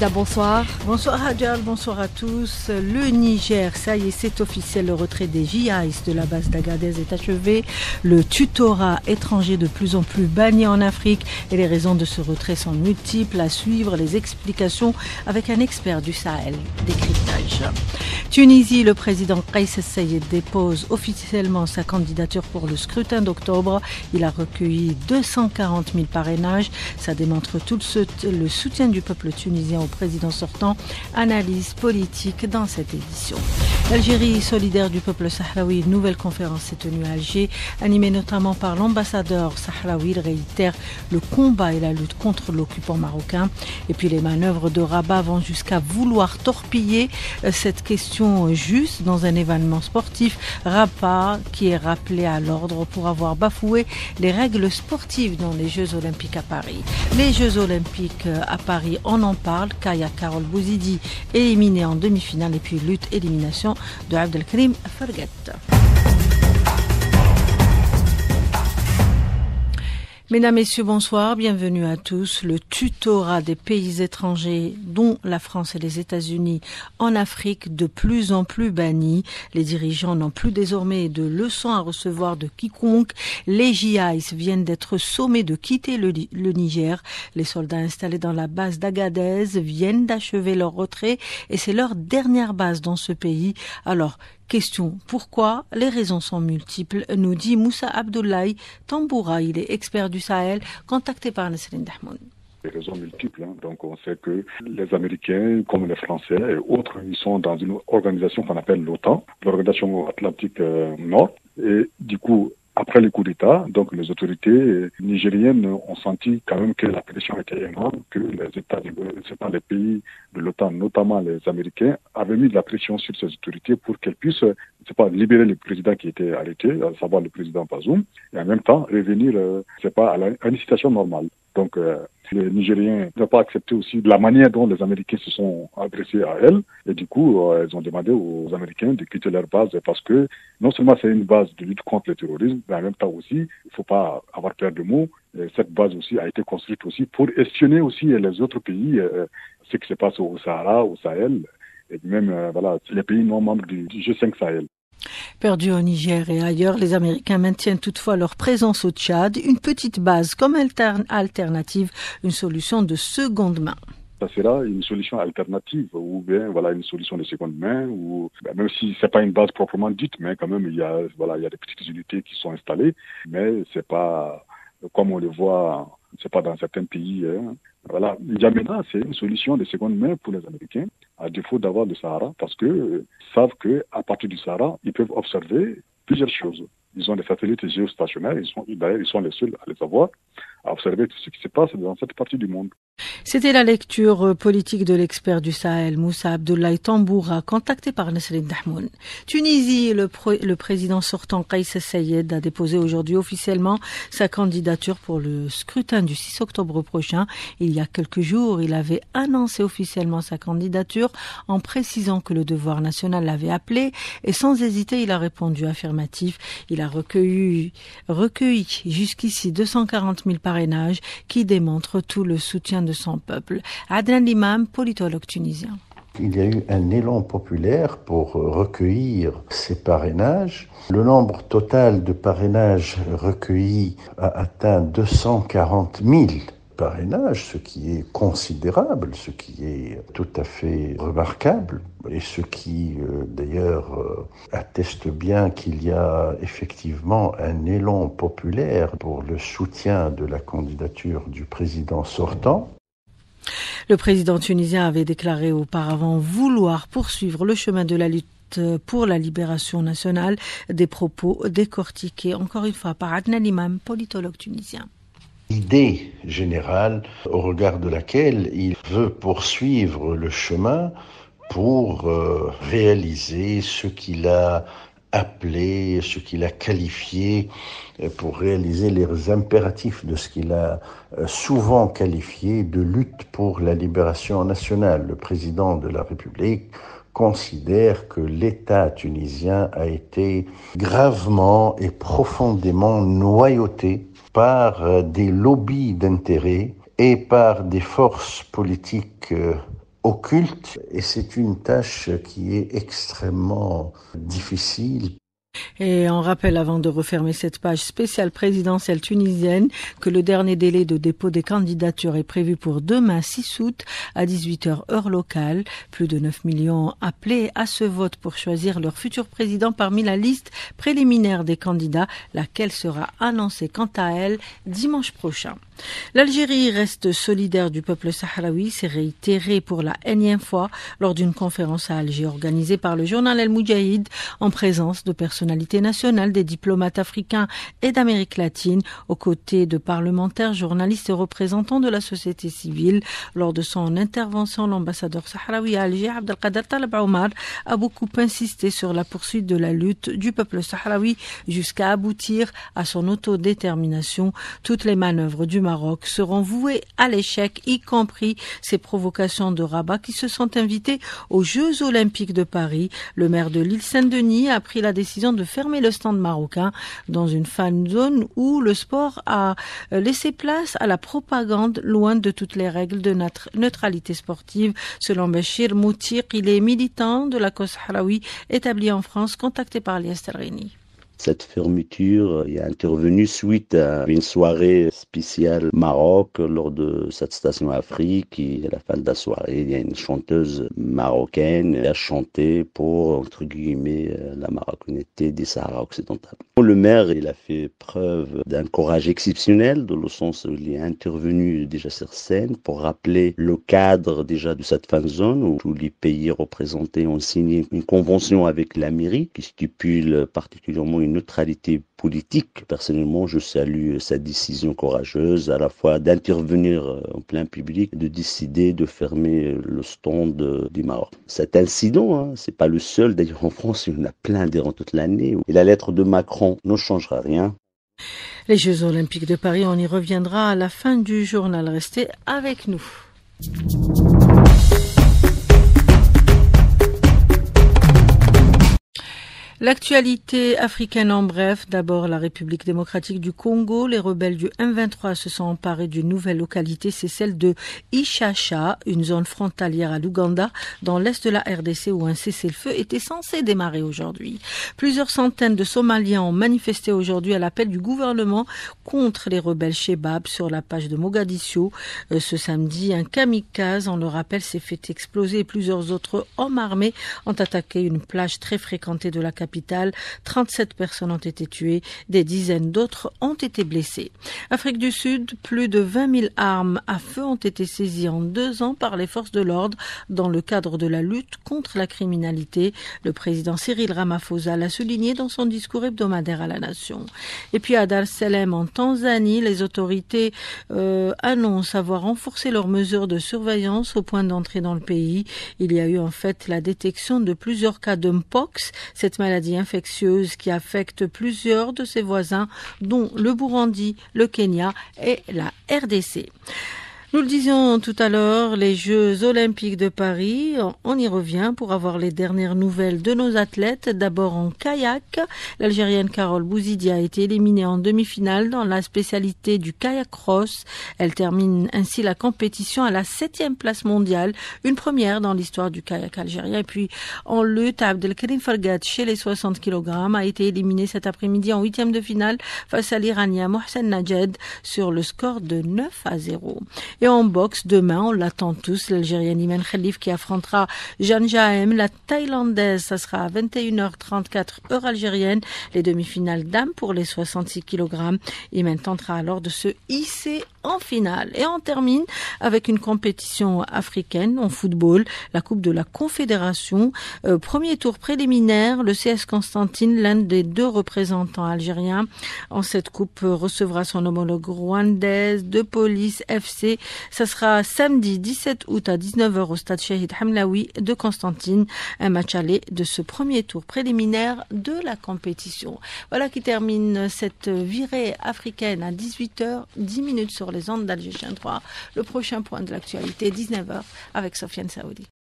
Bonsoir. Bonsoir Hadjal, bonsoir à tous. Le Niger, ça y est, c'est officiel, le retrait des GIs de la base d'Agadez est achevé. Le tutorat étranger de plus en plus banni en Afrique et les raisons de ce retrait sont multiples. À suivre les explications avec un expert du Sahel. Décryptage. Tunisie, le président Kais Seyed dépose officiellement sa candidature pour le scrutin d'octobre. Il a recueilli 240 000 parrainages. Ça démontre tout le soutien du peuple tunisien au président sortant. Analyse politique dans cette édition. L'Algérie solidaire du peuple sahraoui, une nouvelle conférence s'est tenue à Alger, animée notamment par l'ambassadeur sahraoui. Il réitère le combat et la lutte contre l'occupant marocain. Et puis les manœuvres de Rabat vont jusqu'à vouloir torpiller euh, cette question juste dans un événement sportif. Rabat qui est rappelé à l'ordre pour avoir bafoué les règles sportives dans les Jeux olympiques à Paris. Les Jeux olympiques euh, à Paris, on en parle. Kaya Karol Bouzidi éliminé en demi-finale et puis lutte élimination دو عبد الكريم فرقت. Mesdames, Messieurs, bonsoir, bienvenue à tous. Le tutorat des pays étrangers, dont la France et les États-Unis, en Afrique, de plus en plus banni. Les dirigeants n'ont plus désormais de leçons à recevoir de quiconque. Les GIs viennent d'être sommés de quitter le, Niger. Les soldats installés dans la base d'Agadez viennent d'achever leur retrait et c'est leur dernière base dans ce pays. Alors, Question pourquoi Les raisons sont multiples, nous dit Moussa Abdoulaye Tamboura. Il est expert du Sahel, contacté par Nasrin Dahmoun des raisons multiples. Hein. Donc on sait que les Américains, comme les Français et autres, ils sont dans une organisation qu'on appelle l'OTAN, l'Organisation Atlantique euh, Nord. Et du coup, après le coup d'État, donc les autorités nigériennes ont senti quand même que la pression était énorme, que les États, pas les pays de l'OTAN, notamment les Américains, avaient mis de la pression sur ces autorités pour qu'elles puissent, c'est pas libérer le président qui était arrêté, à savoir le président Bazoum, et en même temps revenir, euh, c'est pas à, une situation normale. Donc euh, les Nigériens n'ont pas accepté aussi la manière dont les Américains se sont adressés à elles. Et du coup, euh, elles ont demandé aux Américains de quitter leur base parce que non seulement c'est une base de lutte contre le terrorisme, mais en même temps aussi, il faut pas avoir peur de mots. cette base aussi a été construite aussi pour espionner aussi les autres pays, euh, ce qui se passe au Sahara, au Sahel, et même euh, voilà, les pays non membres du G5 Sahel. Perdu au Niger et ailleurs, les Américains maintiennent toutefois leur présence au Tchad, une petite base comme alternative, une solution de seconde main. Ça sera une solution alternative ou bien voilà une solution de seconde main ou ben, même si c'est pas une base proprement dite mais quand même il y a voilà il y a des petites unités qui sont installées mais c'est pas comme on le voit c'est pas dans certains pays hein. voilà. N'Djamena c'est une solution de seconde main pour les Américains à défaut d'avoir le Sahara, parce que euh, savent que à partir du Sahara, ils peuvent observer plusieurs choses. Ils ont des satellites géostationnaires, ils sont d'ailleurs ils sont les seuls à les avoir, à observer tout ce qui se passe dans cette partie du monde. C'était la lecture euh, politique de l'expert du Sahel, Moussa Abdoulaye Tamboura, contacté par Nasrin Dahmoun. Tunisie, le, le président sortant Kais Sayed a déposé aujourd'hui officiellement sa candidature pour le scrutin du 6 octobre prochain. Il y a quelques jours, il avait annoncé officiellement sa candidature en précisant que le devoir national l'avait appelé et sans hésiter, il a répondu affirmatif. Il a recueilli, recueilli jusqu'ici 240 000 parrainages qui démontrent tout le soutien de son peuple. Adnan Limam, politologue tunisien. Il y a eu un élan populaire pour recueillir ces parrainages. Le nombre total de parrainages recueillis a atteint 240 000 parrainages, ce qui est considérable, ce qui est tout à fait remarquable, et ce qui euh, d'ailleurs euh, atteste bien qu'il y a effectivement un élan populaire pour le soutien de la candidature du président sortant. Le président tunisien avait déclaré auparavant vouloir poursuivre le chemin de la lutte pour la libération nationale des propos décortiqués encore une fois par Adnan Imam, politologue tunisien idée générale au regard de laquelle il veut poursuivre le chemin pour euh, réaliser ce qu'il a appelé, ce qu'il a qualifié, euh, pour réaliser les impératifs de ce qu'il a euh, souvent qualifié de lutte pour la libération nationale. Le président de la République considère que l'État tunisien a été gravement et profondément noyauté par euh, des lobbies d'intérêt et par des forces politiques occulte et c'est une tâche qui est extrêmement difficile et on rappelle avant de refermer cette page spéciale présidentielle tunisienne que le dernier délai de dépôt des candidatures est prévu pour demain 6 août à 18h heure locale. Plus de 9 millions appelés à ce vote pour choisir leur futur président parmi la liste préliminaire des candidats, laquelle sera annoncée quant à elle dimanche prochain. L'Algérie reste solidaire du peuple sahraoui, s'est réitéré pour la énième fois lors d'une conférence à Alger organisée par le journal El Moudjahid en présence de personnalités nationales, des diplomates africains et d'Amérique latine, aux côtés de parlementaires, journalistes et représentants de la société civile. Lors de son intervention, l'ambassadeur sahraoui à Alger, Abdelkader Talab Omar, a beaucoup insisté sur la poursuite de la lutte du peuple sahraoui jusqu'à aboutir à son autodétermination. Toutes les manœuvres du Maroc seront voués à l'échec, y compris ces provocations de Rabat qui se sont invités aux Jeux olympiques de Paris. Le maire de l'île Saint-Denis a pris la décision de fermer le stand marocain dans une fan zone où le sport a laissé place à la propagande loin de toutes les règles de notre neutralité sportive. Selon Bachir Moutir, il est militant de la cause haraoui établi en France, contacté par Lies cette fermeture est intervenue suite à une soirée spéciale Maroc lors de cette station Afrique. Et à la fin de la soirée, il y a une chanteuse marocaine qui a chanté pour, entre guillemets, la marocanité des Sahara occidental. Le maire, il a fait preuve d'un courage exceptionnel, dans le sens où il est intervenu déjà sur scène pour rappeler le cadre déjà de cette fin de zone où tous les pays représentés ont signé une convention avec la mairie qui stipule particulièrement une neutralité politique. Personnellement, je salue sa décision courageuse à la fois d'intervenir euh, en plein public, de décider de fermer le stand du Maroc. Cet incident, hein, c'est pas le seul. D'ailleurs, en France, il y en a plein durant toute l'année. Et la lettre de Macron ne changera rien. Les Jeux Olympiques de Paris, on y reviendra à la fin du journal. Restez avec nous. L'actualité africaine en bref. D'abord, la République démocratique du Congo. Les rebelles du M23 se sont emparés d'une nouvelle localité. C'est celle de Ishasha, une zone frontalière à l'Ouganda, dans l'est de la RDC où un cessez-le-feu était censé démarrer aujourd'hui. Plusieurs centaines de Somaliens ont manifesté aujourd'hui à l'appel du gouvernement contre les rebelles Shebab sur la page de Mogadiscio. Euh, ce samedi, un kamikaze, on le rappelle, s'est fait exploser et plusieurs autres hommes armés ont attaqué une plage très fréquentée de la capitale 37 personnes ont été tuées, des dizaines d'autres ont été blessées. Afrique du Sud, plus de 20 000 armes à feu ont été saisies en deux ans par les forces de l'ordre dans le cadre de la lutte contre la criminalité. Le président Cyril Ramaphosa l'a souligné dans son discours hebdomadaire à la nation. Et puis à Dar es Salaam en Tanzanie, les autorités euh, annoncent avoir renforcé leurs mesures de surveillance au point d'entrée dans le pays. Il y a eu en fait la détection de plusieurs cas de mpox, cette maladie infectieuse qui affecte plusieurs de ses voisins, dont le Burundi, le Kenya et la RDC. Nous le disions tout à l'heure, les Jeux olympiques de Paris, on y revient pour avoir les dernières nouvelles de nos athlètes. D'abord en kayak, l'Algérienne Carole Bouzidi a été éliminée en demi-finale dans la spécialité du kayak cross. Elle termine ainsi la compétition à la septième place mondiale, une première dans l'histoire du kayak algérien. Et puis en lutte, Abdelkarim Fargat chez les 60 kg a été éliminé cet après-midi en huitième de finale face à l'Iranien Mohsen Najed sur le score de 9 à 0. Et en boxe, demain, on l'attend tous, l'Algérienne Imen Khalif qui affrontera Jeanne Jahem, la Thaïlandaise, ça sera à 21h34 heure algérienne, les demi-finales dames pour les 66 kg. Imen tentera alors de se hisser en finale. Et on termine avec une compétition africaine en football, la Coupe de la Confédération. Euh, premier tour préliminaire, le CS Constantine, l'un des deux représentants algériens en cette coupe, recevra son homologue rwandaise de police FC. Ça sera samedi 17 août à 19h au stade Shahid Hamlaoui de Constantine, un match aller de ce premier tour préliminaire de la compétition. Voilà qui termine cette virée africaine à 18h, 10 minutes sur les ondes d'Alger 3. Le prochain point de l'actualité, 19h, avec Sofiane Saoudi.